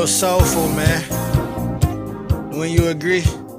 real soulful, oh man. When you agree.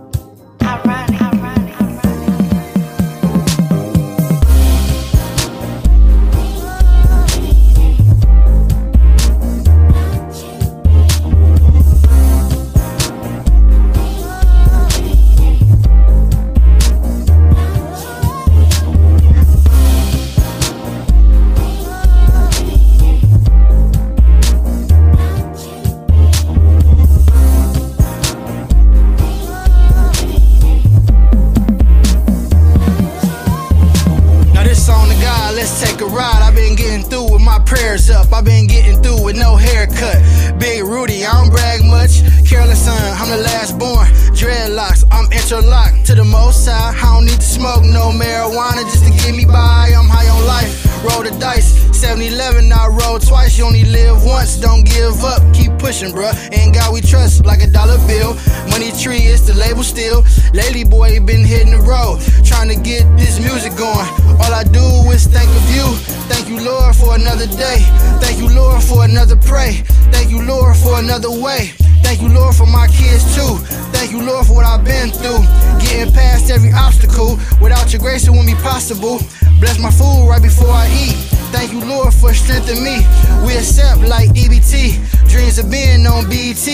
I've been getting through with my prayers up. I've been getting through with no haircut. Big Rudy, I don't brag much. Carolyn son, I'm the last born. Dreadlocks, I'm interlocked to the most high. I don't need to smoke no marijuana just to get me by. I'm high on life. Roll the dice. 7-Eleven, I roll twice. You only live once. Don't give up. Keep pushing, bruh. In God we trust, like a dollar bill. Money tree is the label still. Lately, boy, been hitting the road. Trying to get this music going. All I do is think of you. Thank you, Lord, for another day. Thank you, Lord, for another pray. Thank you, Lord, for another way. Thank you, Lord, for my kids too. Thank you, Lord, for what I've been through. Getting past every obstacle. Without your grace, it wouldn't be possible. Bless my food right before I eat. Thank you, Lord, for strengthening me. We accept like EBT. Dreams of being on BET.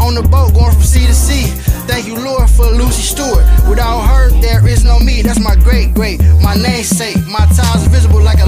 On the boat going from sea to sea. Thank great my namesake. My times visible like a.